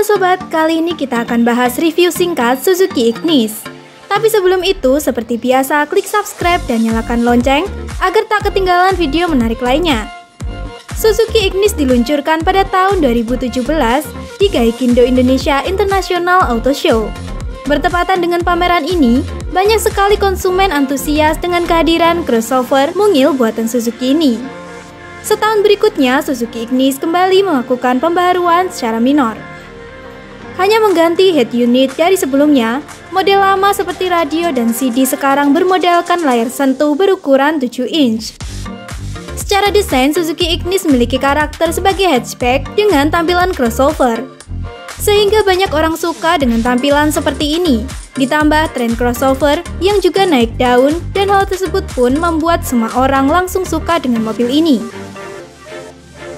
Halo sobat, kali ini kita akan bahas review singkat Suzuki Ignis. Tapi sebelum itu, seperti biasa, klik subscribe dan nyalakan lonceng agar tak ketinggalan video menarik lainnya. Suzuki Ignis diluncurkan pada tahun 2017 di Gaikindo Indonesia International Auto Show. Bertepatan dengan pameran ini, banyak sekali konsumen antusias dengan kehadiran crossover mungil buatan Suzuki ini. Setahun berikutnya, Suzuki Ignis kembali melakukan pembaharuan secara minor. Hanya mengganti head unit dari sebelumnya, model lama seperti radio dan CD sekarang bermodalkan layar sentuh berukuran 7 inch. Secara desain, Suzuki Ignis memiliki karakter sebagai hatchback dengan tampilan crossover. Sehingga banyak orang suka dengan tampilan seperti ini. Ditambah tren crossover yang juga naik daun dan hal tersebut pun membuat semua orang langsung suka dengan mobil ini.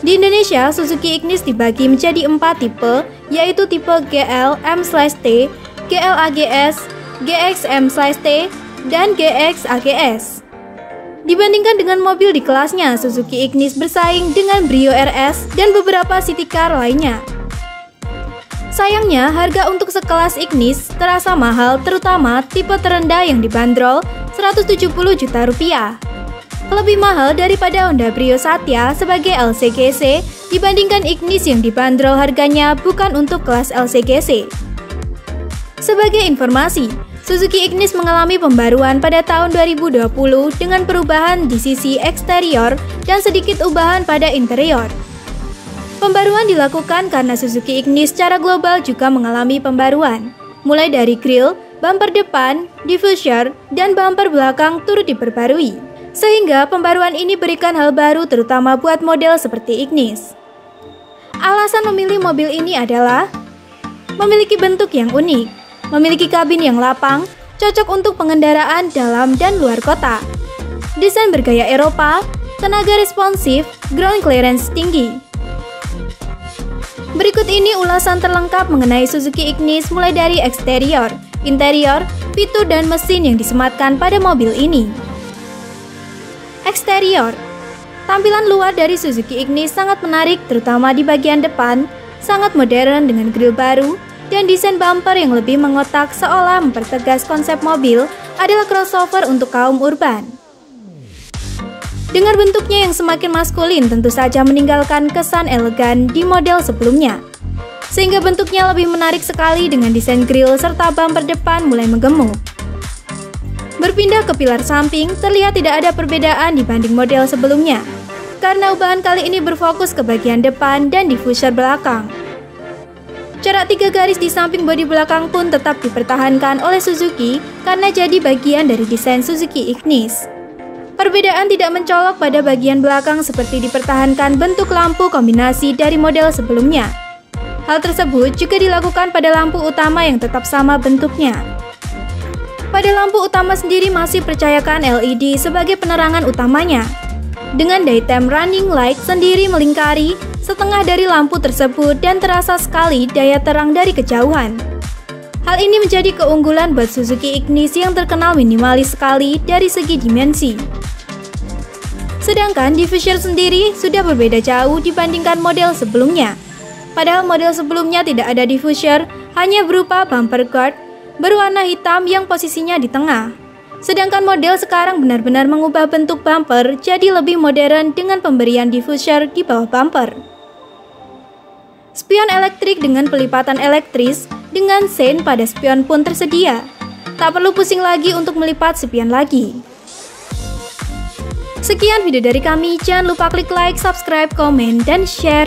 Di Indonesia, Suzuki Ignis dibagi menjadi empat tipe, yaitu tipe GL M/T, GL AGS, GX M/T, dan GX AGS. Dibandingkan dengan mobil di kelasnya, Suzuki Ignis bersaing dengan Brio RS dan beberapa city car lainnya. Sayangnya, harga untuk sekelas Ignis terasa mahal terutama tipe terendah yang dibanderol 170 juta rupiah. Lebih mahal daripada Honda Brio Satya sebagai LCGC dibandingkan Ignis yang dibanderol harganya bukan untuk kelas LCGC. Sebagai informasi, Suzuki Ignis mengalami pembaruan pada tahun 2020 dengan perubahan di sisi eksterior dan sedikit ubahan pada interior. Pembaruan dilakukan karena Suzuki Ignis secara global juga mengalami pembaruan, mulai dari grill, bumper depan, diffuser, dan bumper belakang turut diperbarui. Sehingga pembaruan ini berikan hal baru terutama buat model seperti Ignis. Alasan memilih mobil ini adalah memiliki bentuk yang unik, memiliki kabin yang lapang, cocok untuk pengendaraan dalam dan luar kota. Desain bergaya Eropa, tenaga responsif, ground clearance tinggi, Berikut ini ulasan terlengkap mengenai Suzuki Ignis mulai dari eksterior, interior, fitur dan mesin yang disematkan pada mobil ini. Eksterior Tampilan luar dari Suzuki Ignis sangat menarik terutama di bagian depan, sangat modern dengan grill baru, dan desain bumper yang lebih mengotak seolah mempertegas konsep mobil adalah crossover untuk kaum urban. Dengan bentuknya yang semakin maskulin tentu saja meninggalkan kesan elegan di model sebelumnya. Sehingga bentuknya lebih menarik sekali dengan desain grill serta bumper depan mulai menggemuk. Berpindah ke pilar samping, terlihat tidak ada perbedaan dibanding model sebelumnya. Karena ubahan kali ini berfokus ke bagian depan dan diffuser belakang. Jarak tiga garis di samping bodi belakang pun tetap dipertahankan oleh Suzuki karena jadi bagian dari desain Suzuki Ignis. Perbedaan tidak mencolok pada bagian belakang seperti dipertahankan bentuk lampu kombinasi dari model sebelumnya. Hal tersebut juga dilakukan pada lampu utama yang tetap sama bentuknya. Pada lampu utama sendiri masih percayakan LED sebagai penerangan utamanya. Dengan daytime running light sendiri melingkari setengah dari lampu tersebut dan terasa sekali daya terang dari kejauhan. Hal ini menjadi keunggulan buat Suzuki Ignis yang terkenal minimalis sekali dari segi dimensi. Sedangkan diffuser sendiri sudah berbeda jauh dibandingkan model sebelumnya. Padahal model sebelumnya tidak ada diffuser, hanya berupa bumper guard berwarna hitam yang posisinya di tengah. Sedangkan model sekarang benar-benar mengubah bentuk bumper jadi lebih modern dengan pemberian diffuser di bawah bumper. Spion elektrik dengan pelipatan elektris dengan sein pada spion pun tersedia. Tak perlu pusing lagi untuk melipat spion lagi. Sekian video dari kami, jangan lupa klik like, subscribe, komen, dan share.